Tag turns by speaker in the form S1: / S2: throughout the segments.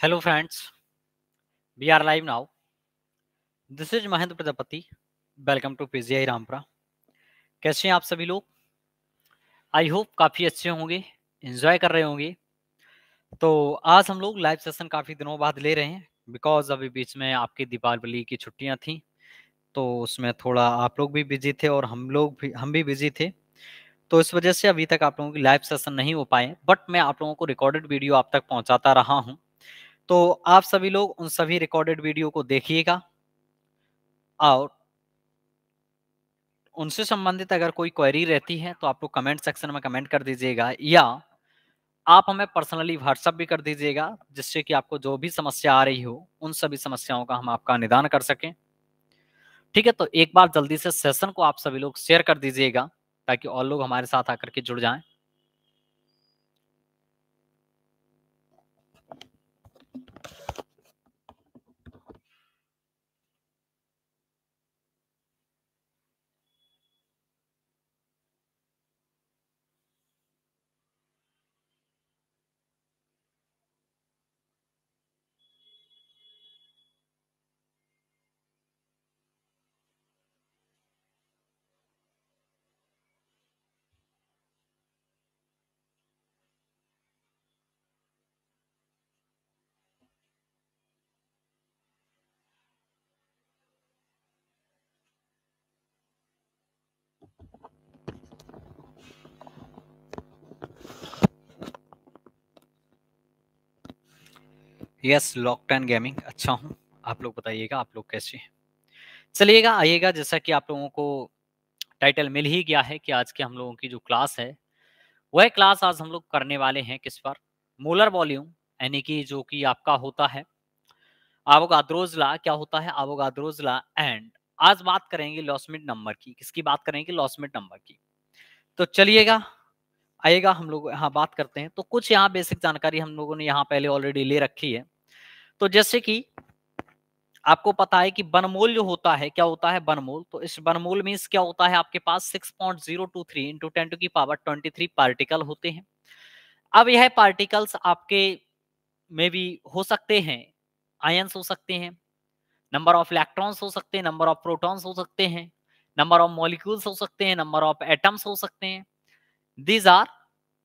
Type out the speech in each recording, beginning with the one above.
S1: Hello friends, we are live now. This is Mahendra Prajapati welcome to PGI Rampura कैसे हैं आप सभी लोग? आई होप काफ़ी अच्छे होंगे एंजॉय कर रहे होंगे। तो आज हम लोग लाइव सेशन काफ़ी दिनों बाद ले रहे हैं बिकॉज़ अभी बीच में आपकी दीपावली की छुट्टियाँ थी तो उसमें थोड़ा आप लोग भी बिज़ी थे और हम लोग भी हम भी बिज़ी थे। तो इस वजह से अभी तक आप लोगों की लाइव सेशन नहीं हो पाए बट मैं आप लोगों को रिकॉर्डेड वीडियो आप तक पहुंचाता रहा हूँ। तो आप सभी लोग उन सभी रिकॉर्डेड वीडियो को देखिएगा। और उनसे संबंधित अगर कोई क्वेरी रहती है तो आप लोग कमेंट सेक्शन में कमेंट कर दीजिएगा, या आप हमें पर्सनली व्हाट्सअप भी कर दीजिएगा, जिससे कि आपको जो भी समस्या आ रही हो, उन सभी समस्याओं का हम आपका निदान कर सकें। ठीक है तो एक बार जल्दी से सेशन को आप सभी लोग शेयर कर दीजिएगा, ताकि और लोग हमारे साथ आकर के जुड़ जाएँ। यस लॉकडाउन गेमिंग अच्छा हूँ। आप लोग बताइएगा, आप लोग कैसे हैं? चलिएगा, आइएगा, जैसा कि आप लोगों को टाइटल मिल ही गया है कि आज के हम लोगों की जो क्लास है, वह क्लास आज हम लोग करने वाले हैं किस पर मोलर वॉल्यूम यानी कि जो कि आपका होता है आवोगाद्रोज ला क्या होता है? आवोगाद्रोज ला एंड आज बात करेंगे लॉसमिट नंबर की। किसकी बात करेंगे? लॉसमिट नंबर की। तो चलिएगा आएगा हम लोग यहाँ बात करते हैं। तो कुछ यहाँ बेसिक जानकारी हम लोगों ने यहाँ पहले ऑलरेडी ले रखी है। तो जैसे कि आपको पता है कि बनमोल जो होता है, क्या होता है बनमोल? तो इस बनमोल मीन्स क्या होता है? आपके पास 6.023 point zero two three into ten to की पावर ट्वेंटी थ्री पार्टिकल होते हैं। अब यह पार्टिकल्स आपके में भी हो सकते हैं आयंस हो सकते हैं नंबर ऑफ़ इलेक्ट्रॉन्स हो सकते हैं नंबर ऑफ़ प्रोटॉन्स हो सकते हैं नंबर ऑफ़ मॉलिक्यूल्स हो सकते हैं नंबर ऑफ़ एटम्स हो सकते हैं। These are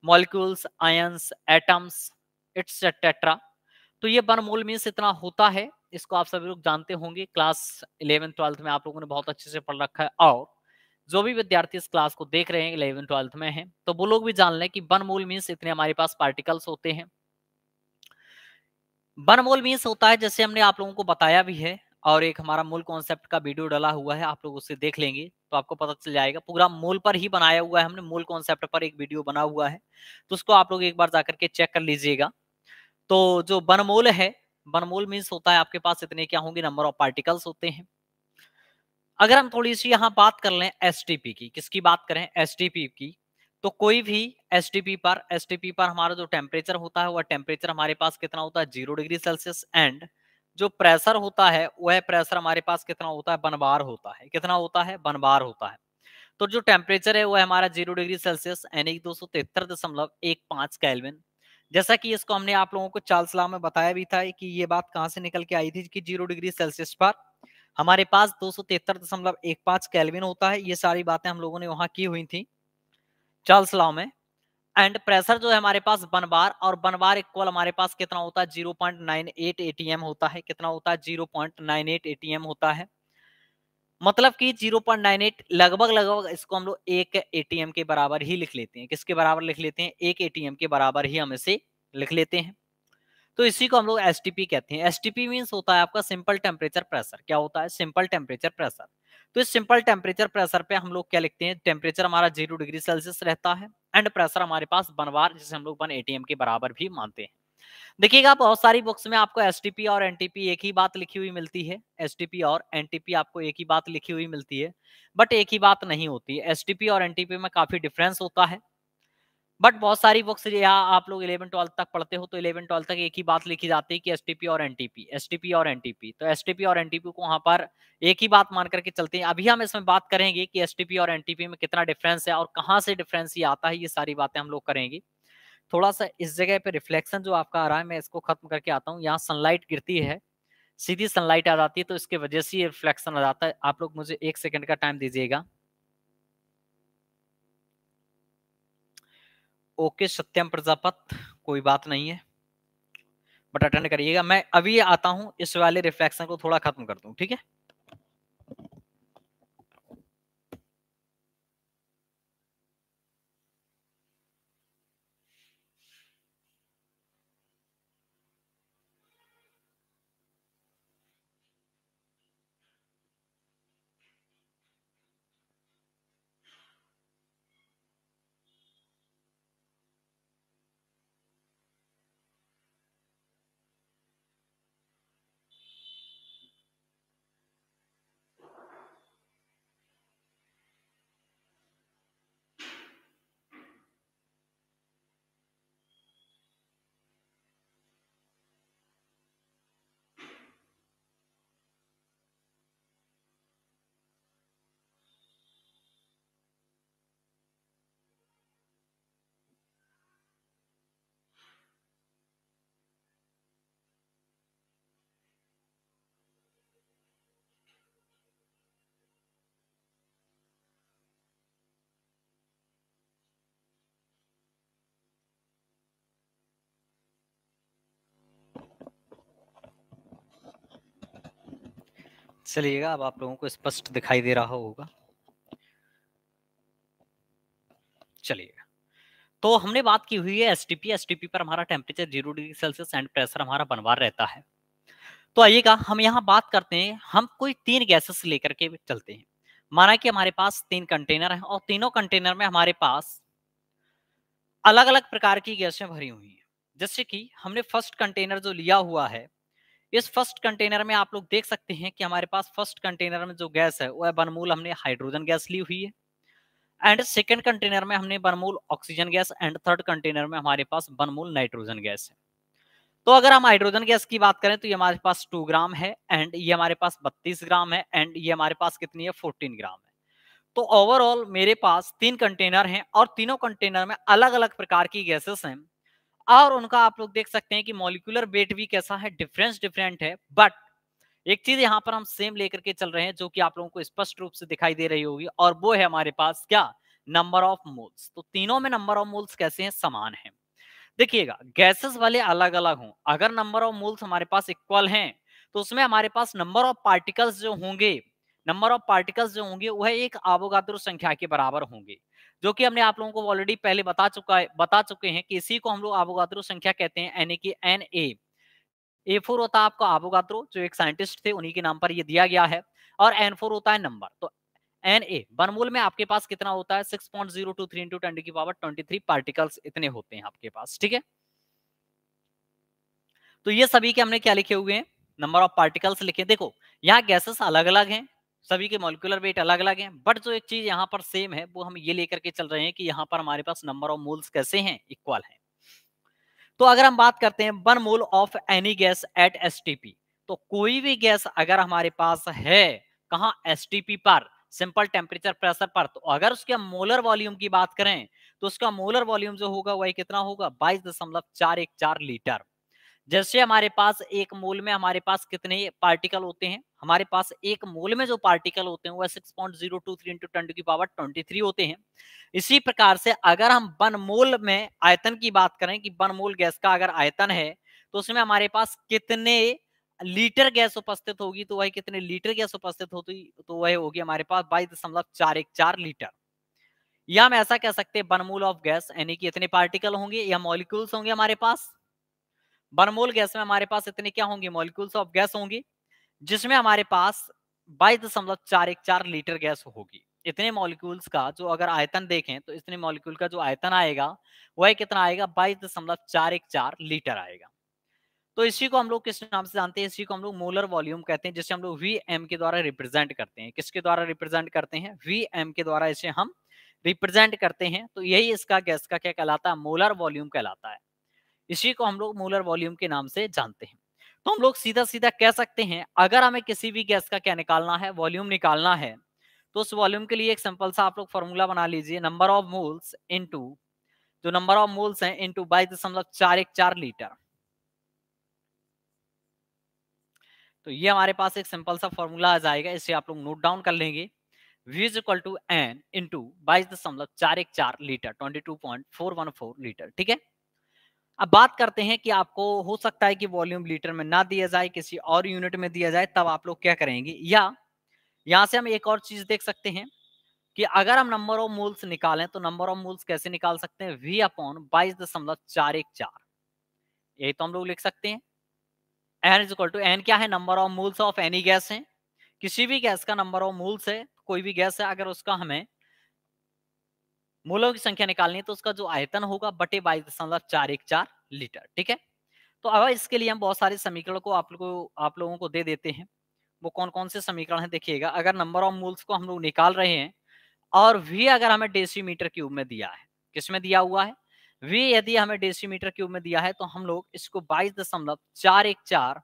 S1: molecules ions atoms it's tetra तो ये बनमूल मीन्स इतना होता है, इसको आप सभी लोग जानते होंगे। क्लास इलेवेंथ ट्वेल्थ में आप लोगों ने बहुत अच्छे से पढ़ रखा है। और जो भी विद्यार्थी इस क्लास को देख रहे हैं इलेवेंथ ट्वेल्थ में है तो वो लोग भी जान लें कि बनमूल मीन्स इतने हमारे पास पार्टिकल्स होते हैं। बनमूल मीन्स होता है, जैसे हमने आप लोगों को बताया भी है, और एक हमारा मूल कॉन्सेप्ट का वीडियो डाला हुआ है, आप लोग उसे देख लेंगे तो आपको पता चल जाएगा। पूरा मूल पर ही बनाया हुआ है हमने, मूल कॉन्सेप्ट पर एक वीडियो बना हुआ है। तो उसको आप लोग एक बार जाकर के चेक कर लीजिएगा। तो जो बनमोल है, बनमोल मीन्स होता है आपके पास इतने क्या होंगे नंबर ऑफ़ पार्टिकल्स होते हैं। अगर हम थोड़ी सी यहाँ बात कर लें एस की, किसकी बात करें? एसटीपी की तो कोई भी एसटीपी पर एसटीपी पर हमारा जो टेम्परेचर होता है, वह टेम्परेचर हमारे पास कितना होता है? ज़ीरो डिग्री सेल्सियस एंड जो प्रेशर होता है, वह प्रेशर हमारे पास कितना होता है? बनबार होता है। कितना होता है? बनबार होता है। तो जो टेम्परेचर है, वह हमारा ज़ीरो डिग्री सेल्सियस यानी दो सौ तिहत्तर दशमलव एक पाँच कैलविन जैसा कि इसको हमने आप लोगों को चार्ल्स लॉ में बताया भी था कि ये बात कहाँ से निकल के आई थी कि ज़ीरो डिग्री सेल्सियस पर हमारे पास दो सौ तिहत्तर दशमलव एक पाँच कैलविन होता है। ये सारी बातें हम लोगों ने वहाँ की हुई थी चार्ल्स लॉ में। एंड प्रेशर जो है हमारे पास बनबार और बनबार इक्वल हमारे पास कितना होता है? Zero point nine eight ATM होता है। कितना होता है? Zero point nine eight ATM होता है। मतलब कि 0.98 लगभग लगभग इसको हम लोग एक एटीएम के बराबर ही लिख लेते हैं। किसके बराबर लिख लेते हैं? एक एटीएम के बराबर ही हम इसे लिख लेते हैं। तो इसी को हम लोग एसटीपी कहते हैं। एस टी मीन्स होता है आपका सिंपल टेम्परेचर प्रेशर क्या होता है? सिंपल टेम्परेचर प्रेशर तो इस सिंपल टेम्परेचर प्रेशर पे हम लोग क्या लिखते हैं? टेम्परेचर हमारा ज़ीरो डिग्री सेल्सियस रहता है। एंड प्रेशर हमारे पास बनवार, जिसे हम लोग वन एटीएम के बराबर भी मानते हैं। देखिएगा बहुत सारी बुक्स में आपको एस और एन एक ही बात लिखी हुई मिलती है एस और एन आपको एक ही बात लिखी हुई मिलती है बट एक ही बात नहीं होती है एस और एन में काफ़ी डिफरेंस होता है बट बहुत सारी बुक्स यहाँ आप लोग इलेवन ट्वेल्थ तक पढ़ते हो तो इलेवन ट्वेल्थ तक एक ही बात लिखी जाती है कि एस और एन टी और एन तो एस और एन को वहाँ पर एक ही बात मान करके चलते हैं अभी हम इसमें बात करेंगे कि एस और एन में कितना डिफरेंस है और कहाँ से डिफरेंस ये आता है ये सारी बातें हम लोग करेंगे थोड़ा सा इस जगह पे रिफ्लेक्शन जो आपका आ रहा है, मैं इसको खत्म करके आता हूँ। यहाँ सनलाइट गिरती है, सीधी सनलाइट आ जाती है तो इसके वजह से ये रिफ्लेक्शन आ जाता है। आप लोग मुझे एक सेकंड का टाइम दीजिएगा। ओके, सत्यम प्रजापत, कोई बात नहीं है। बट अटेंड करिएगा। मैं अभी आता हूँ, इस वाले रिफ्लेक्शन को थोड़ा खत्म कर दूँ, ठीक है? चलिएगा, अब आप लोगों को स्पष्ट दिखाई दे रहा होगा। चलिएगा तो हमने बात की हुई है एसटीपी एसटीपी पर हमारा temperature zero degree Celsius and pressure हमारा बनवार रहता है। तो आइएगा, हम यहाँ बात करते हैं, हम कोई तीन गैसेस लेकर के चलते हैं। माना कि हमारे पास तीन कंटेनर हैं और तीनों कंटेनर में हमारे पास अलग अलग प्रकार की गैसें भरी हुई हैं। जैसे कि हमने फ़र्स्ट कंटेनर जो लिया हुआ है इस फ़र्स्ट कंटेनर में आप लोग देख सकते हैं कि हमारे पास फ़र्स्ट कंटेनर में जो गैस है, वह बनमूल हमने हाइड्रोजन गैस ली हुई है। एंड सेकेंड कंटेनर में हमने one mole oxygen gas and third container में हमारे पास बनमूल नाइट्रोजन गैस है। तो अगर हम हाइड्रोजन गैस की बात करें तो ये हमारे पास टू ग्राम है एंड ये हमारे पास बत्तीस ग्राम है एंड ये हमारे पास कितनी है? फोर्टीन ग्राम है। तो ओवरऑल मेरे पास तीन कंटेनर हैं और तीनों कंटेनर में अलग अलग प्रकार की गैसेस हैं। और उनका आप लोग देख सकते हैं कि मॉलिकुलर वेट भी कैसा है डिफरेंस डिफरेंट है बट एक चीज़ यहाँ पर हम सेम लेकर के चल रहे हैं, जो कि आप लोगों को स्पष्ट रूप से दिखाई दे रही होगी, और वो है हमारे पास क्या? नंबर ऑफ़ मोल्स तो तीनों में नंबर ऑफ़ मोल्स कैसे हैं? समान है। देखिएगा गैसेस वाले अलग अलग हों। अगर नंबर ऑफ़ मोल्स हमारे पास इक्वल हैं तो उसमें हमारे पास नंबर ऑफ़ पार्टिकल्स जो होंगे नंबर ऑफ़ पार्टिकल्स जो होंगे, वह एक आबोगाद्रो संख्या के बराबर होंगे। जो कि हमने आप लोगों को ऑलरेडी पहले बता चुका है, बता चुके हैं कि इसी को हम लोग आबोगाद्रो संख्या कहते हैं, यानी कि एन ए ए फोर होता है आपका आबोगाद्रो जो एक साइंटिस्ट थे, उन्हीं के नाम पर ये दिया गया है, और एन फोर होता है नंबर तो एन ए बनमूल में आपके पास कितना होता है? Six point zero two three into ten की पावर ट्वेंटी थ्री पार्टिकल्स इतने होते हैं आपके पास, ठीक है? तो ये सभी के हमने क्या लिखे हुए हैं? नंबर ऑफ़ पार्टिकल्स लिखे देखो, यहाँ गैसेस अलग अलग हैं सभी के मोलिकुलर वेट अलग अलग हैं बट जो एक चीज़ यहाँ पर सेम है, वो हम ये लेकर के चल रहे हैं कि यहाँ पर हमारे पास नंबर ऑफ़ मोल्स कैसे हैं इक्वल हैं। तो अगर हम बात करते हैं one mole of any gas at STP तो कोई भी गैस अगर हमारे पास है, कहा एस पर सिंपल टेम्परेचर प्रेशर पर तो अगर उसके मोलर वॉल्यूम की बात करें तो उसका मोलर वॉल्यूम जो होगा, वही कितना होगा? बाईस दशमलव चार एक चार लीटर। जैसे हमारे पास एक मोल में हमारे पास कितने पार्टिकल होते हैं, हमारे पास एक मोल में जो पार्टिकल होते हैं वह six point zero two three into ten की पावर ट्वेंटी थ्री होते हैं। इसी प्रकार से अगर हम वन मोल में आयतन की बात करें कि वन मोल गैस का अगर आयतन है तो उसमें हमारे पास कितने लीटर गैस उपस्थित होगी तो वह कितने लीटर गैस उपस्थित होती तो वह होगी हमारे पास बाईस दशमलव चार एक चार लीटर। या हम ऐसा कह सकते हैं वन मोल ऑफ़ गैस, यानी कि इतने पार्टिकल होंगे या मॉलिक्यूल्स होंगे हमारे पास बर्मोल गैस में हमारे पास इतने क्या होंगे? मॉलिक्यूल्स ऑफ़ गैस होंगे, जिसमें हमारे पास बाईस दशमलव चार एक चार लीटर गैस होगी। इतने मॉलिक्यूल्स का जो अगर आयतन देखें तो इतने मॉलिक्यूल का जो आयतन आएगा, वह कितना आएगा? बाईस दशमलव चार एक चार लीटर आएगा। तो इसी को हम लोग किस नाम से जानते हैं? इसी को हम लोग मोलर वॉल्यूम कहते हैं, जिसे हम लोग वी एम के द्वारा रिप्रेजेंट करते हैं। किसके द्वारा रिप्रेजेंट करते हैं? वी एम के द्वारा इसे हम रिप्रेजेंट करते हैं। तो यही इसका गैस का क्या कहलाता है? मोलर वॉल्यूम कहलाता है। इसी को हम लोग मोलर वॉल्यूम के नाम से जानते हैं। तो हम लोग सीधा सीधा कह सकते हैं, अगर हमें किसी भी गैस का क्या निकालना है, वॉल्यूम निकालना है तो उस वॉल्यूम के लिए एक सिंपल सा आप लोग फॉर्मूला बना लीजिए, नंबर ऑफ़ मोल्स इनटू, जो नंबर ऑफ़ मोल्स हैं इंटू बाईस दशमलव चार एक चार लीटर। तो ये हमारे पास एक सिंपल सा फॉर्मूला आ जाएगा, इसे आप लोग नोट डाउन कर लेंगे। इक्वल टू एन इंटू बाईस दशमलव चार एक चार litre, twenty two point four one four litre, ठीक है? अब बात करते हैं कि आपको हो सकता है कि वॉल्यूम लीटर में ना दिया जाए, किसी और यूनिट में दिया जाए, तब आप लोग क्या करेंगे? या यहाँ से हम एक और चीज़ देख सकते हैं कि अगर हम नंबर ऑफ़ मोल्स निकालें तो नंबर ऑफ़ मोल्स कैसे निकाल सकते हैं? वी अपॉन बाईस दशमलव चार एक चार। यही तो हम लोग लिख सकते हैं। N is equal to N क्या है? Number of moles of any gas है। किसी भी गैस का नंबर ऑफ़ मोल्स है, कोई भी गैस है, अगर उसका हमें मोलों की संख्या निकालनी है तो उसका जो आयतन होगा बटे बाईस दशमलव चार एक चार लीटर, ठीक है? तो अब इसके लिए हम बहुत सारे समीकरण को आप लोगों आप लोगों को दे देते हैं। वो कौन कौन से समीकरण है देखिएगा। अगर नंबर ऑफ़ मोल्स को हम लोग निकाल रहे हैं और वी अगर हमें डेसीमीटर क्यूब में दिया है किसमें दिया हुआ है? वी यदि हमें डेसीमीटर क्यूब में दिया है तो हम लोग इसको बाईस दशमलव चार एक चार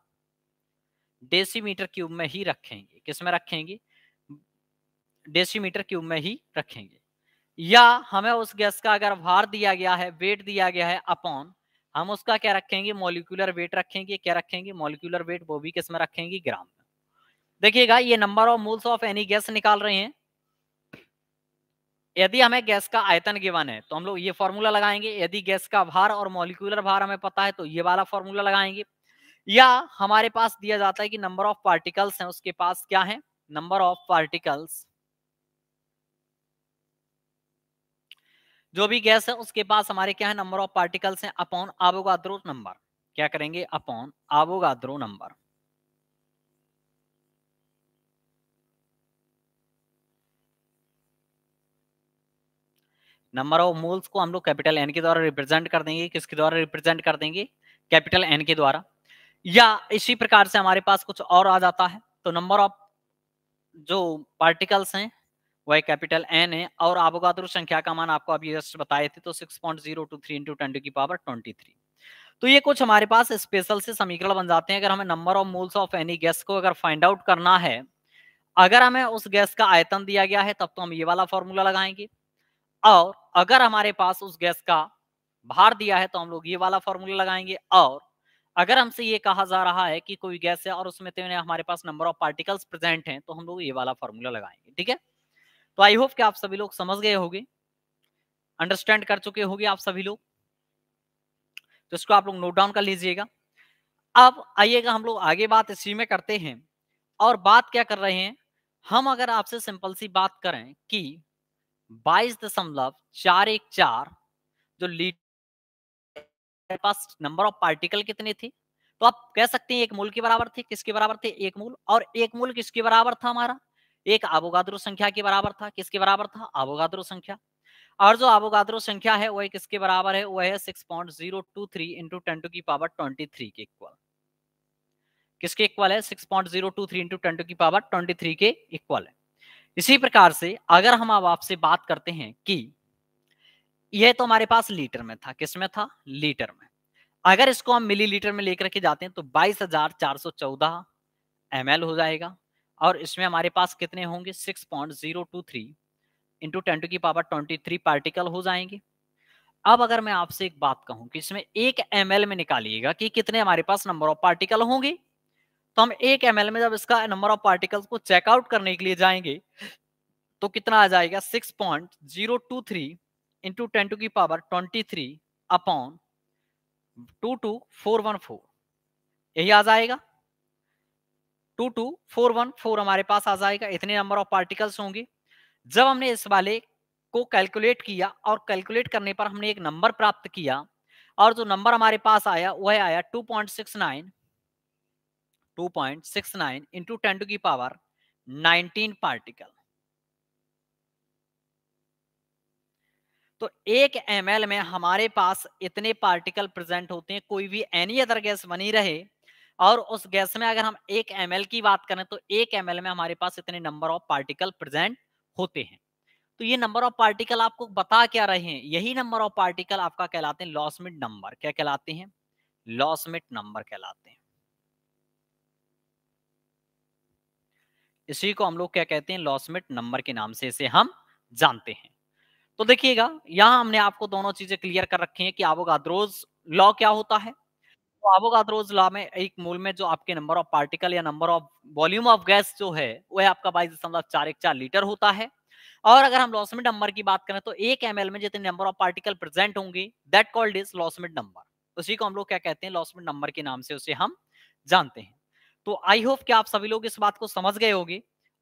S1: डेसीमीटर क्यूब में ही रखेंगे। किसमें रखेंगे? डेसीमीटर क्यूब में ही रखेंगे। या हमें उस गैस का अगर भार दिया गया है, वेट दिया गया है अपॉन, हम उसका क्या रखेंगे? मोलिकुलर वेट रखेंगे। क्या रखेंगे? मोलिकुलर वेट, वो भी किसमें रखेंगे? ग्राम में। देखिएगा, ये number of moles of any gas निकाल रहे हैं। यदि हमें गैस का आयतन गिवन है तो हम लोग ये फॉर्मूला लगाएँगे। यदि गैस का भार और मोलिकुलर भार हमें पता है तो ये वाला फॉर्मूला लगाएँगे। या हमारे पास दिया जाता है कि नंबर ऑफ़ पार्टिकल्स हैं, उसके पास क्या है? Number of particles. जो भी गैस है, उसके पास हमारे क्या है नंबर ऑफ़ पार्टिकल्स हैं अपॉन आबोगाद्रो नंबर क्या करेंगे? Upon Avogadro number number of moles को हम लोग कैपिटल एन के द्वारा रिप्रेजेंट कर देंगे। किसके द्वारा रिप्रेजेंट कर देंगे? कैपिटल एन के द्वारा। या इसी प्रकार से हमारे पास कुछ और आ जाता है। तो नंबर ऑफ़ जो पार्टिकल्स हैं वह कैपिटल एन है, और आबोगाद्रो संख्या का मान आपको अभी जस्ट बताए थे तो six point zero two three into ten की पावर ट्वेंटी थ्री तो ये कुछ हमारे पास स्पेशल से समीकरण बन जाते हैं। अगर हमें number of moles of any gas को अगर फाइंड आउट करना है, अगर हमें उस गैस का आयतन दिया गया है, तब तो हम ये वाला फॉर्मूला लगाएँगे। और अगर हमारे पास उस गैस का भार दिया है तो हम लोग ये वाला फॉर्मूला लगाएँगे। और अगर हमसे ये कहा जा रहा है कि कोई गैस है और उसमें तो हमारे पास नंबर ऑफ़ पार्टिकल्स प्रेजेंट हैं तो हम लोग ये वाला फॉर्मूला लगाएँगे, ठीक है? तो आई होप कि आप सभी लोग समझ गए होंगे अंडरस्टैंड कर चुके होंगे आप सभी लोग। तो इसको आप लोग नोट डाउन कर लीजिएगा। अब आइएगा हम लोग आगे बात इसी में करते हैं। और बात क्या कर रहे हैं? हम अगर आपसे सिंपल सी बात करें कि बाईस दशमलव चार एक चार जो लीटर पास नंबर ऑफ़ पार्टिकल कितने थे? तो आप कह सकते हैं एक मूल के बराबर थे, किसके बराबर थे? एक मूल। और एक मूल किसके बराबर था हमारा? एक आबोगाद्रो संख्या के बराबर था। किसके बराबर था? आबोगाद्रो संख्या। और जो आबोगाद्रो संख्या है, वह किसके बराबर है? वह है six point zero two three into ten to की पावर ट्वेंटी थ्री के इक्वल किसके इक्वल है? Six point zero two three into ten to की पावर ट्वेंटी थ्री के इक्वल है। इसी प्रकार से अगर हम अब आपसे बात करते हैं कि यह तो हमारे पास लीटर में था। किसमें था? लीटर में। अगर इसको हम मिलीलीटर में लेकर के जाते हैं तो बाईस हज़ार चार सौ चौदह एम हो जाएगा। और इसमें हमारे पास कितने होंगे? Six point zero two three into ten to की पावर ट्वेंटी थ्री पार्टिकल हो जाएँगे। अब अगर मैं आपसे एक बात कहूँ कि इसमें एक एमएल में निकालिएगा कि कितने हमारे पास नंबर ऑफ़ पार्टिकल होंगे तो हम एक एमएल में जब इसका नंबर ऑफ़ पार्टिकल को चेकआउट करने के लिए जाएँगे तो कितना आ जाएगा? Six point zero two three into ten to की power twenty three upon two two four one four यही आ जाएगा। Two two four one four हमारे पास आ जाएगा। इतने नंबर ऑफ़ पार्टिकल्स होंगे। जब हमने इस वाले को कैलकुलेट किया और कैलकुलेट करने पर हमने एक नंबर प्राप्त किया और जो नंबर हमारे पास आया, वह आया two point six nine 2.69 into ten to की पावर 19 पार्टिकल तो एक एमएल में हमारे पास इतने पार्टिकल प्रेजेंट होते हैं, कोई भी एनी अदर गैस बनी रहे और उस गैस में अगर हम एक एमएल की बात करें तो एक एमएल में हमारे पास इतने नंबर ऑफ़ पार्टिकल प्रेजेंट होते हैं। तो ये नंबर ऑफ़ पार्टिकल आपको बता क्या रहे हैं? यही नंबर ऑफ़ पार्टिकल आपका कहलाते हैं लॉसमिट नंबर क्या कहलाते हैं? लॉसमिट नंबर कहलाते हैं। इसी को हम लोग क्या कहते हैं? लॉसमिट नंबर के नाम से इसे हम जानते हैं। तो देखिएगा, यहाँ हमने आपको दोनों चीज़ें क्लियर कर रखी हैं कि आवोगाद्रोज लॉ क्या होता है? तो आवोगाद्रोज लॉ में एक मूल में जो आपके नंबर ऑफ़ पार्टिकल या number of volume of gas जो है वह आपका बाईस दशमलव चार एक चार लीटर होता है। और अगर हम लॉसमिट नंबर की बात करें तो एक एम में जितने नंबर ऑफ़ पार्टिकल प्रेजेंट होंगे that called is Loschmidt number उसी को हम लोग क्या कहते हैं? लॉसमिट नंबर के नाम से उसे हम जानते हैं। तो आई होप कि आप सभी लोग इस बात को समझ गए होंगे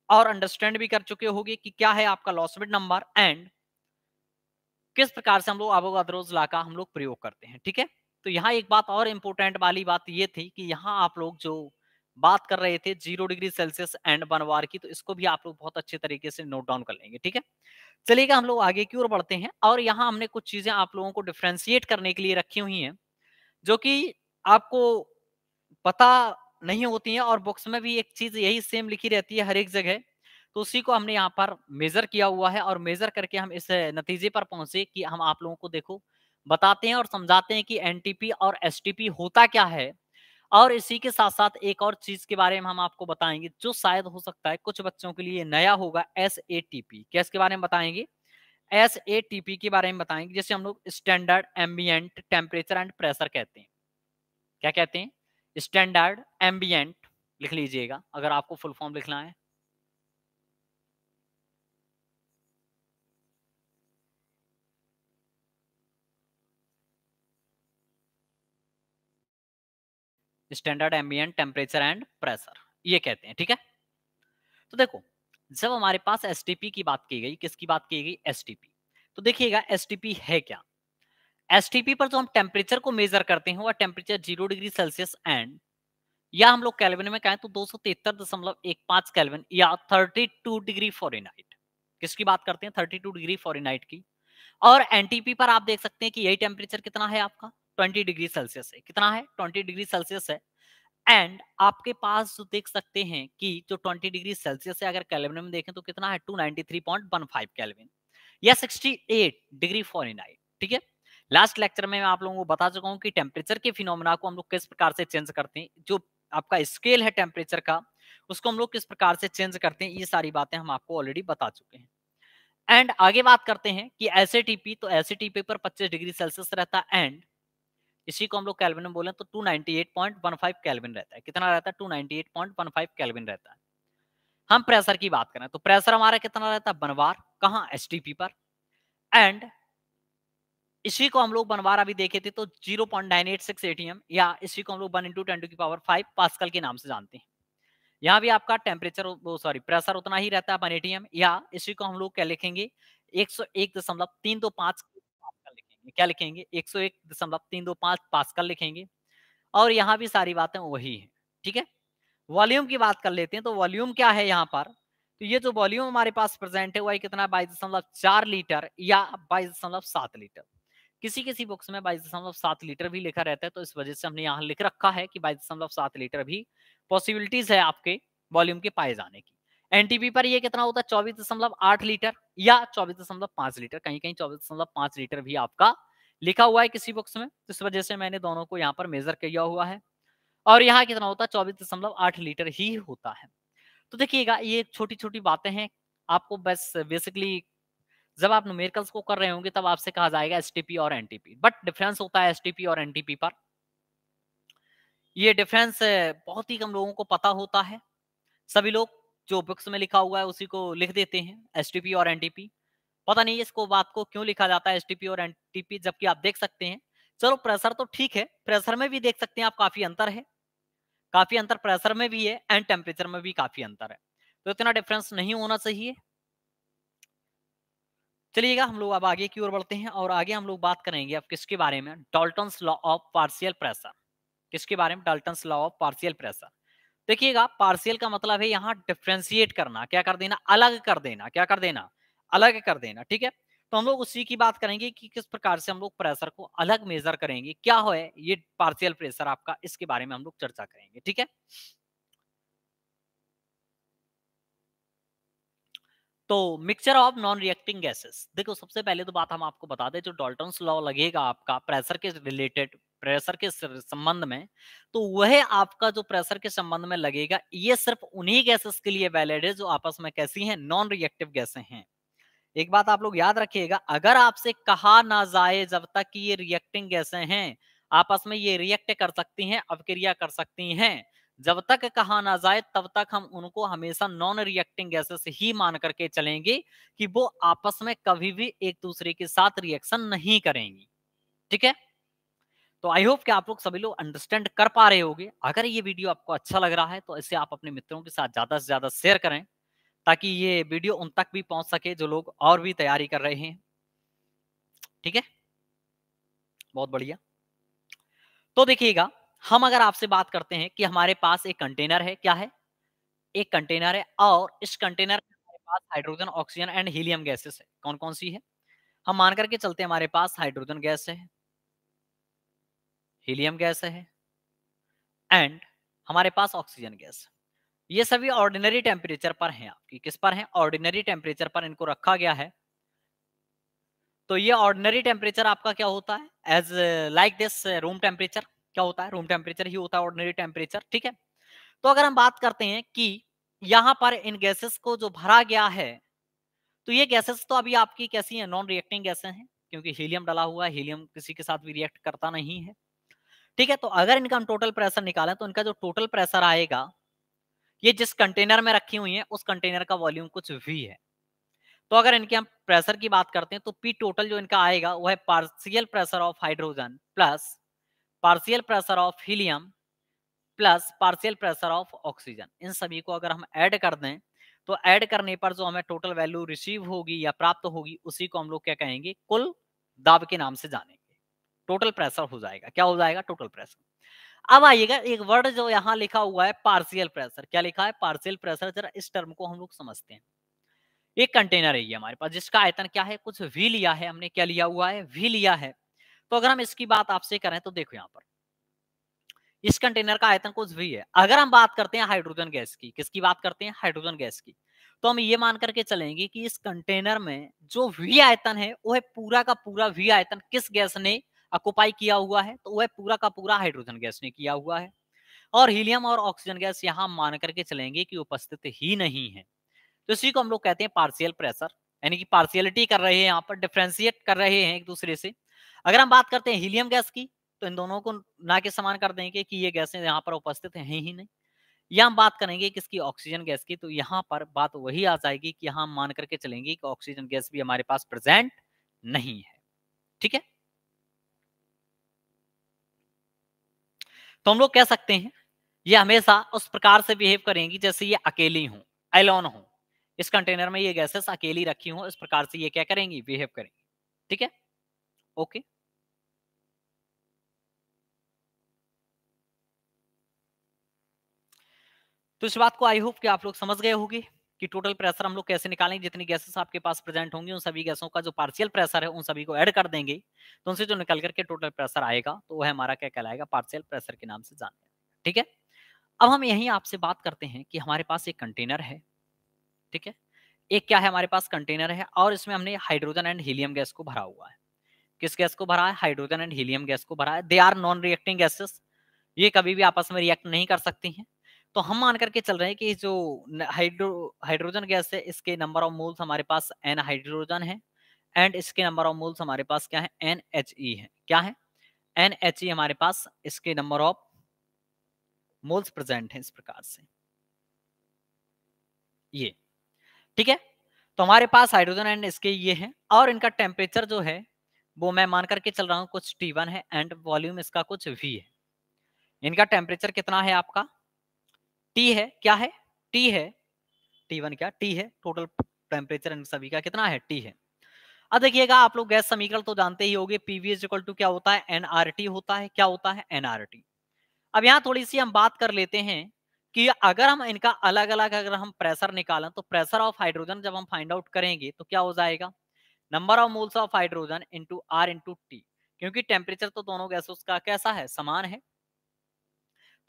S1: और अंडरस्टैंड भी कर चुके होंगे कि क्या है आपका लॉसमिट नंबर एंड किस प्रकार से हम लोग अवोगाद्रोज ला का हम लोग प्रयोग करते हैं, ठीक है? तो यहाँ एक बात और इम्पोर्टेंट वाली बात ये थी कि यहाँ आप लोग जो बात कर रहे थे ज़ीरो डिग्री सेल्सियस एंड बनवार की तो इसको भी आप लोग बहुत अच्छे तरीके से नोट डाउन कर लेंगे, ठीक है? चलिएगा हम लोग आगे की ओर बढ़ते हैं और यहाँ हमने कुछ चीज़ें आप लोगों को डिफ्रेंशिएट करने के लिए रखी हुई हैं, जो कि आपको पता नहीं होती है और बुक्स में भी एक चीज़ यही सेम लिखी रहती है हर एक जगह तो उसी को हमने यहाँ पर मेजर किया हुआ है और मेजर करके हम इस नतीजे पर पहुँचे कि हम आप लोगों को देखो बताते हैं और समझाते हैं कि एनटीपी और एसटीपी होता क्या है। और इसी के साथ साथ एक और चीज़ के बारे में हम आपको बताएँगे, जो शायद हो सकता है कुछ बच्चों के लिए नया होगा एस ए टी पी क्या इसके बारे में बताएँगे? एस ए टी पी के बारे में बताएँगे, जैसे हम लोग standard ambient temperature and pressure कहते हैं। क्या कहते हैं? स्टैंडर्ड एम्बियंट लिख लीजिएगा, अगर आपको फुल फॉर्म लिखना है। Standard ambient temperature and pressure ये कहते हैं, ठीक है? तो देखो, जब हमारे पास एस की बात की गई, किसकी बात की गई? एस तो देखिएगा एस है क्या? एस पर जो हम टेम्परेचर को मेजर करते हैं वह temperature zero degree Celsius and या हम लोग कैलविन में कहें तो दो सौ तिहत्तर दशमलव एक पाँच कैलविन या थर्टी टू डिग्री फॉरेनहाइट किसकी बात करते हैं? थर्टी टू डिग्री फॉरेनहाइट की। और एनटीपी पर आप देख सकते हैं कि यही टेम्परेचर कितना है आपका? ट्वेंटी डिग्री सेल्सियस है। कितना है? ट्वेंटी डिग्री सेल्सियस है। एंड आपके पास जो देख सकते हैं कि जो 20 डिग्री सेल्सियस है, अगर कैलविन में देखें तो कितना है 293.15 कैलविन। या 68 डिग्री फॉरेनहाइट, ठीक है? लास्ट लेक्चर में मैं आप लोगों को बता चुका हूँ कि टेम्परेचर के फिनोमेना को हम लोग किस प्रकार से चेंज करते हैं, जो आपका स्केल है टेम्परेचर का, उसको हम लोग किस प्रकार से चेंज करते हैं, ये सारी बातें हम आपको ऑलरेडी बता चुके हैं। एंड आगे बात करते हैं कि एस तो एस पर 25 डिग्री सेल्सियस रहता है, एंड इसी को हम लोग कैलविन में बोले तो 298.15 कैलविन रहता है। कितना रहता है? 298.15 कैलविन रहता है। हम प्रेशर की बात करें तो प्रेशर हमारा कितना रहता है? बनवार। कहा? एस पर। एंड इसी को हम लोग बनवार अभी देखे थे तो 0.986 एटीएम या इसी को हम लोग वन इंटू टेन की पावर फाइव पास्कल के नाम से जानते हैं। यहाँ भी आपका टेम्परेचर सॉरी प्रेशर उतना ही रहता है वन एटीएम या इसी को हम लोग क्या लिखेंगे? एक सौ एक दशमलव तीन दो पाँच क्या लिखेंगे? एक सौ एक दशमलव तीन दो पाँच पास्कल लिखेंगे। और यहाँ भी सारी बातें वही है, ठीक है? वॉल्यूम की बात कर लेते हैं तो वॉल्यूम क्या है यहाँ पर? तो ये जो वॉल्यूम हमारे पास प्रेजेंट है वही कितना? बाईस दशमलव चार लीटर या बाईस दशमलव सात लीटर। किसी किसी बुक्स में बाईस दशमलव सात लीटर भी लिखा रहता है तो इस वजह से हमने यहाँ लिख रखा है कि बाईस दशमलव सात लीटर भी पॉसिबिलिटीज है आपके वॉल्यूम के पाए जाने की। एनटीपी पर ये कितना होता है? चौबीस दशमलव आठ लीटर या चौबीस दशमलव पाँच लीटर कहीं कहीं चौबीस दशमलव पाँच लीटर भी आपका लिखा हुआ है किसी बुक्स में तो इस वजह से मैंने दोनों को यहाँ पर मेजर किया हुआ है। और यहाँ कितना होता है? चौबीस दशमलव आठ लीटर ही होता है। तो देखिएगा, ये छोटी छोटी बातें हैं, आपको बस बेसिकली जब आप न्यूमेरिकल्स को कर रहे होंगे, तब आपसे कहा जाएगा एसटीपी और एनटीपी बट डिफरेंस होता है एसटीपी और एनटीपी पर। ये डिफरेंस बहुत ही कम लोगों को पता होता है। सभी लोग जो बुक्स में लिखा हुआ है, उसी को लिख देते हैं एसटीपी और एनटीपी पता नहीं इसको बात को क्यों लिखा जाता है एसटीपी और एनटीपी जबकि आप देख सकते हैं। चलो प्रेशर तो ठीक है प्रेशर में भी देख सकते हैं आप, काफ़ी अंतर है। काफ़ी अंतर प्रेशर में भी है एंड टेम्परेचर में भी काफ़ी अंतर है। तो इतना डिफरेंस नहीं होना चाहिए। चलिएगा, हम लोग अब आगे की ओर बढ़ते हैं और आगे हम लोग बात करेंगे अब किसके बारे में? Dalton's law of partial pressure किसके बारे में? Dalton's law of partial pressure देखिएगा पार्शियल का मतलब है यहाँ डिफ्रेंशिएट करना, क्या कर देना, अलग कर देना, क्या कर देना, अलग कर देना, ठीक है? तो हम लोग उसी की बात करेंगे कि किस प्रकार से हम लोग प्रेशर को अलग मेजर करेंगे, क्या हो ये पार्शियल प्रेशर आपका, इसके बारे में हम लोग चर्चा करेंगे, ठीक है? तो mixture of non reacting gases देखो सबसे पहले तो बात हम आपको बता दें, जो डॉल्टन लॉ लगेगा आपका प्रेशर के रिलेटेड प्रेशर के संबंध में तो वह आपका जो प्रेशर के संबंध में लगेगा, ये सिर्फ़ उन्हीं गैसेस के लिए वैलिड है, जो आपस में कैसी हैं नॉन रिएक्टिव गैसें हैं। एक बात आप लोग याद रखिएगा, अगर आपसे कहा ना जाए जब तक कि ये रिएक्टिंग गैसें हैं, आपस में ये रिएक्ट कर सकती हैं अवक्रिया कर सकती हैं, जब तक कहा ना जाए तब तक हम उनको हमेशा नॉन रिएक्टिंग गैसेस ही मान करके चलेंगे कि वो आपस में कभी भी एक दूसरे के साथ रिएक्शन नहीं करेंगी। ठीक है? तो आई होप कि आप लोग सभी लोग अंडरस्टैंड कर पा रहे होंगे। अगर ये वीडियो आपको अच्छा लग रहा है तो इसे आप अपने मित्रों के साथ ज़्यादा से ज़्यादा शेयर करें, ताकि ये वीडियो उन तक भी पहुँच सके जो लोग और भी तैयारी कर रहे हैं। ठीक है? बहुत बढ़िया। तो देखिएगा, हम अगर आपसे बात करते हैं कि हमारे पास एक कंटेनर है, क्या है? एक कंटेनर है, और इस कंटेनर में हमारे पास hydrogen, oxygen and helium gases है। कौन कौन सी है? हम मान करके चलते हैं हमारे पास हाइड्रोजन गैस है हीलियम गैस है एंड हमारे पास ऑक्सीजन गैस ये सभी ऑर्डिनरी टेम्परेचर पर हैं आपकी। किस पर हैं? ऑर्डिनरी टेम्परेचर पर इनको रखा गया है। तो ये ऑर्डिनरी टेम्परेचर आपका क्या होता है? As like this room temperature क्या होता है? रूम टेम्परेचर ही होता है ऑर्डिनरी टेम्परेचर ठीक है? तो अगर हम बात करते हैं कि यहाँ पर इन गैसेस को जो भरा गया है तो ये गैसेस तो अभी आपकी कैसी है? नॉन रिएक्टिंग गैसें हैं, क्योंकि हीलियम डाला हुआ है। हीलियम किसी के साथ भी रिएक्ट करता नहीं है। ठीक है? तो अगर इनका हम टोटल प्रेशर निकालें तो इनका जो टोटल प्रेशर आएगा, ये जिस कंटेनर में रखी हुई है, उस कंटेनर का वॉल्यूम कुछ वी है। तो अगर इनके हम प्रेशर की बात करते हैं तो पी टोटल जो इनका आएगा, वो है partial pressure of hydrogen plus partial pressure of helium plus partial pressure of oxygen इन सभी को अगर हम ऐड कर दें तो ऐड करने पर जो हमें टोटल वैल्यू रिसीव होगी या प्राप्त होगी, उसी को हम लोग क्या कहेंगे? कुल दाब के नाम से जानेंगे। टोटल प्रेशर हो जाएगा। क्या हो जाएगा? Total pressure. अब आइएगा, एक वर्ड जो यहाँ लिखा हुआ है, पार्शियल प्रेशर। क्या लिखा है? पार्शियल प्रेशर जरा इस टर्म को हम लोग समझते हैं। एक कंटेनर है ये हमारे पास, जिसका आयतन क्या है? कुछ वी लिया है हमने, क्या लिया हुआ है? वी लिया है। तो अगर हम इसकी बात आपसे करें तो देखो यहाँ पर। इस कंटेनर का आयतन कुछ वी है। अगर हम बात करते हैं हाइड्रोजन गैस की, किसकी बात करते हैं? हाइड्रोजन गैस की। तो हम ये मान करके चलेंगे कि इस कंटेनर में जो वी आयतन है, वो है पूरा का पूरा वी आयतन किस गैस ने ऑक्युपाई किया हुआ है तो वह पूरा का पूरा हाइड्रोजन गैस ने किया हुआ है। और हीलियम और ऑक्सीजन गैस यहाँ मान करके चलेंगे कि उपस्थित ही नहीं है। तो इसी को हम लोग कहते हैं पार्शियल प्रेशर यानी कि पार्शियलिटी कर रहे हैं यहाँ पर डिफ्रेंशिएट कर रहे हैं एक दूसरे से। अगर हम बात करते हैं हीलियम गैस की तो इन दोनों को ना के समान कर देंगे कि ये गैसें यहाँ पर उपस्थित हैं ही नहीं। या हम बात करेंगे किसकी? ऑक्सीजन गैस की तो यहाँ पर बात वही आ जाएगी कि हम मान करके चलेंगे कि ऑक्सीजन गैस भी हमारे पास प्रेजेंट नहीं है। ठीक है? तो हम लोग कह सकते हैं, ये हमेशा उस प्रकार से बिहेव करेंगी जैसे ये अकेली हूँ एलोन हूँ। इस कंटेनर में ये गैसेस अकेली रखी हूँ, इस प्रकार से ये क्या करेंगी? बिहेव करेंगी। ठीक है? ओके तो इस बात को आई होप कि आप लोग समझ गए होंगे। कि टोटल प्रेशर हम लोग कैसे निकालेंगे? जितनी गैसेस आपके पास प्रेजेंट होंगी, उन सभी गैसों का जो पार्शियल प्रेशर है, उन सभी को ऐड कर देंगे। तो उनसे जो निकल करके टोटल प्रेशर आएगा तो वह हमारा क्या कहलाएगा? पार्शियल प्रेशर के नाम से जाने ठीक है? अब हम यही आपसे बात करते हैं कि हमारे पास एक कंटेनर है। ठीक है? एक क्या है हमारे पास कंटेनर है? और इसमें हमने हाइड्रोजन एंड हीलियम गैस को भरा हुआ है। किस गैस को भरा है? हाइड्रोजन एंड हीलियम गैस को भरा है। They are non reacting gases ये कभी भी आपस में रिएक्ट नहीं कर सकती हैं। तो हम मान करके चल रहे हैं कि जो हाइड्रो, हाइड्रोजन गैस है, इसके नंबर ऑफ़ मोल्स हमारे पास एन हाइड्रोजन है, एंड इसके नंबर ऑफ़ मोल्स हमारे पास क्या है? एन एच ई है। क्या है? एन एच ई हमारे पास इसके नंबर ऑफ़ मोल्स प्रेजेंट है इस प्रकार से। ये। ठीक है? तो हमारे पास हाइड्रोजन एंड इसके ये हैं, और इनका टेम्परेचर जो है, वो मैं मान करके चल रहा हूँ, कुछ टी वन है, एंड वॉल्यूम इसका कुछ वी है। इनका टेम्परेचर कितना है आपका? टी है, क्या है? टी है। टी वन क्या? टी है टोटल टेम्परेचर इन सभी का कितना है? टी है। अब देखिएगा, आप लोग गैस समीकरण तो जानते ही होंगे पीवी इज़ इक्वल टू क्या होता है? एनआरटी होता है। क्या होता है? एनआरटी अब यहाँ थोड़ी सी हम बात कर लेते हैं कि अगर हम इनका अलग अलग अगर हम प्रेशर निकालें तो प्रेशर ऑफ़ हाइड्रोजन जब हम फाइंड आउट करेंगे तो क्या हो जाएगा? Number of moles of hydrogen into R into T क्योंकि टेम्परेचर तो दोनों गैसों का कैसा है? समान है।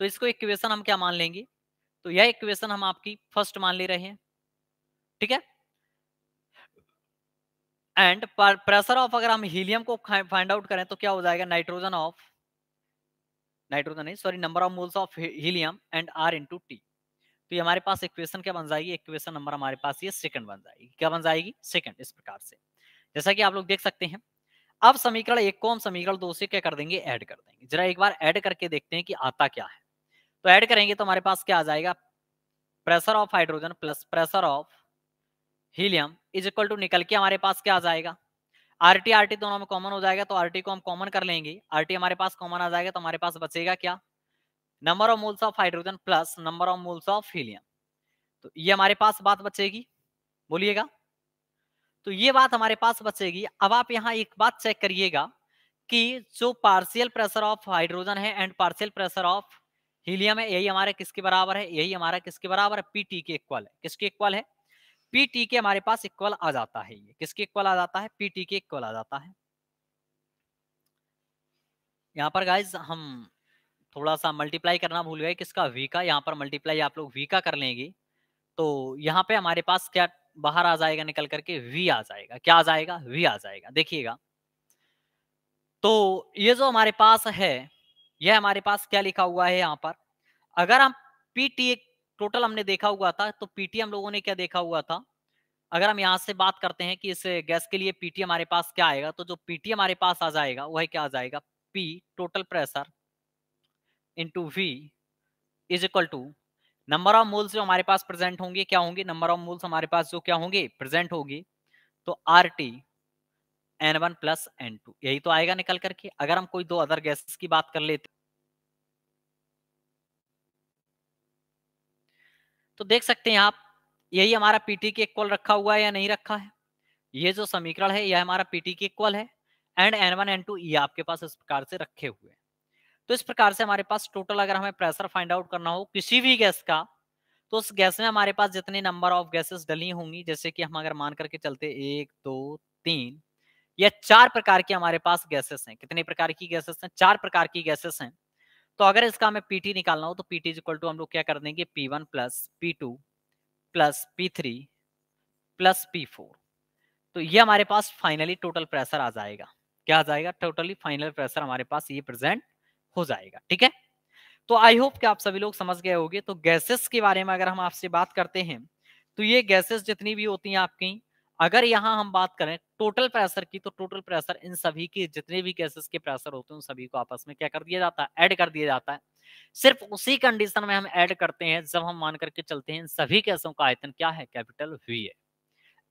S1: तो इसको इक्वेशन हम क्या मान लेंगे? तो यह इक्वेशन हम आपकी फ़र्स्ट मान ले रहे हैं। ठीक है? एंड प्रेशर ऑफ़ अगर हम हीलियम को फाइंड आउट करें तो क्या हो जाएगा? नाइट्रोजन ऑफ़ नाइट्रोजन नहीं sorry number of moles of helium and R into T तो ये हमारे पास इक्वेशन क्या बन जाएगी? इक्वेशन नंबर हमारे पास ये सेकंड बन जाएगी। क्या बन जाएगी? सेकंड इस प्रकार से। जैसा कि आप लोग देख सकते हैं, अब समीकरण एक को हम समीकरण दो से क्या कर देंगे? ऐड कर देंगे। जरा एक बार ऐड करके देखते हैं कि आता क्या है। तो ऐड करेंगे तो हमारे पास क्या आ जाएगा? Pressure of hydrogen plus pressure of helium is equal to निकल के हमारे पास क्या आ जाएगा? आर टी आर टी दोनों में कॉमन हो जाएगा तो आर टी को हम कॉमन कर लेंगे। आर टी हमारे पास कॉमन आ जाएगा तो हमारे पास बचेगा क्या? Number of moles of hydrogen plus number of moles of helium. तो ये हमारे पास बात बचेगी। बोलिएगा। तो ये बात हमारे पास बचेगी। अब आप यहाँ एक बात चेक करिएगा कि जो पार्शियल प्रेशर ऑफ़ हाइड्रोजन है and partial pressure of helium है, यही हमारे किसके बराबर है? यही हमारा किसके बराबर है? पीटी के इक्वल है। किसके इक्वल है? पीटी के हमारे पास इक्वल आ जाता है ये। किसके इक्वल आ जाता है? पीटी के इक्वल आ जाता है। यहाँ पर गाइज़ हम थोड़ा सा मल्टीप्लाई करना भूल गए किसका? वी का। यहाँ पर मल्टीप्लाई आप लोग वी का कर लेंगे। तो यहाँ पे हमारे पास क्या बाहर आ जाएगा निकल करके? वी आ जाएगा। क्या आ जाएगा? वी आ जाएगा। देखिएगा। तो ये जो हमारे पास है यह हमारे पास क्या लिखा हुआ है यहाँ पर? अगर हम पीटी टोटल हमने देखा हुआ था तो पीटी हम लोगों ने क्या देखा हुआ था? अगर हम यहाँ से बात करते हैं कि इस गैस के लिए पीटी हमारे पास क्या आएगा तो जो पीटी हमारे पास आ जाएगा, वह क्या आ जाएगा? P total pressure into V is equal to number of moles जो हमारे पास प्रेजेंट होंगे, क्या होंगे? नंबर ऑफ़ मोल्स हमारे पास जो क्या होंगे? प्रेजेंट होगी। तो R T n one plus n two यही तो आएगा निकल करके। अगर हम कोई दो अदर गैसेस की बात कर लेते तो देख सकते हैं आप, यही हमारा पीटी के इक्वल रखा हुआ है या नहीं रखा है? ये जो समीकरण है, यह हमारा पीटी के इक्वल है and n one n two ये आपके पास इस प्रकार से रखे हुए हैं। तो इस प्रकार से हमारे पास टोटल अगर हमें प्रेशर फाइंड आउट करना हो किसी भी गैस का तो उस गैस में हमारे पास जितने नंबर ऑफ़ गैसेस डली होंगी, जैसे कि हम अगर मान करके चलते एक, दो, तीन या चार प्रकार के हमारे पास गैसेस हैं। कितने प्रकार की गैसेस हैं? चार प्रकार की गैसेस हैं। तो अगर इसका हमें पीटी निकालना हो तो पीटी इज़ इक्वल टू हम लोग क्या कर देंगे? P one plus P two plus P three plus P four तो ये हमारे पास फाइनली टोटल प्रेशर आ जाएगा। क्या आ जाएगा? टोटली फाइनल प्रेशर हमारे पास ये प्रेजेंट हो जाएगा। ठीक है? तो आई होप कि आप सभी लोग समझ गए होंगे। तो गैसेस के बारे में अगर हम आपसे बात करते हैं तो ये गैसेस जितनी भी होती हैं आपकी अगर यहाँ हम बात करें टोटल प्रेशर की तो टोटल प्रेशर इन सभी के जितने भी गैसेस के प्रेशर होते हैं, उन सभी को आपस में क्या कर दिया जाता है? ऐड कर दिया जाता है। सिर्फ़ उसी कंडीशन में हम ऐड करते हैं, जब हम मान करके चलते हैं, इन सभी गैसों का आयतन क्या है? कैपिटल वी है।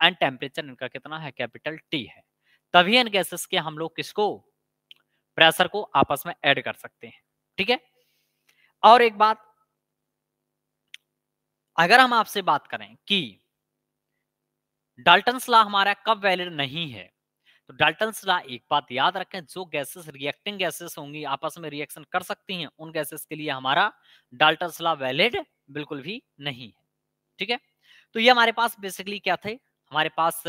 S1: एंड टेम्परेचर इनका कितना है? कैपिटल टी है। तभी इन गैसेस के हम लोग किसको? प्रेशर को आपस में ऐड कर सकते हैं। ठीक है? और एक बात, अगर हम आपसे बात करें कि डाल्टन लॉ हमारा कब वैलिड नहीं है? तो डाल्टन लॉ एक बात याद रखें, जो गैसेस रिएक्टिंग गैसेस होंगी, आपस में रिएक्शन कर सकती हैं, उन गैसेस के लिए हमारा डाल्टन लॉ वैलिड बिल्कुल भी नहीं है। ठीक है? तो ये हमारे पास बेसिकली क्या थे? हमारे पास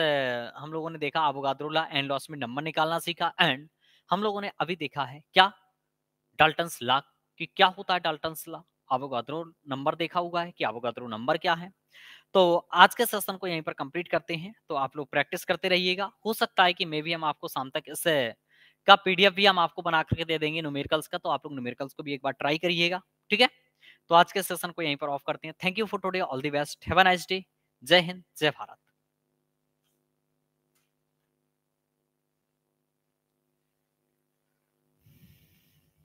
S1: हम लोगों ने देखा अबोगाद्रो लॉ एंड लॉस में नंबर निकालना सीखा एंड हम लोगों ने अभी देखा है क्या? डाल्टन्स लॉ कि क्या होता है डाल्टन्स लॉ अवोगाद्रो नंबर देखा हुआ है कि अवोगाद्रो नंबर क्या है? तो आज के सेशन को यहीं पर कंप्लीट करते हैं। तो आप लोग प्रैक्टिस करते रहिएगा। हो सकता है कि मे भी हम आपको शाम तक इस, का पीडीएफ भी हम आपको बना करके दे देंगे न्यूमेरिकल्स का तो आप लोग न्यूमेरिकल्स को भी एक बार ट्राई करिएगा। ठीक है? तो आज के सेशन को यहीं पर ऑफ़ करते हैं। Thank you for today. All the best. Have a nice day. जय हिंद। जय भारत।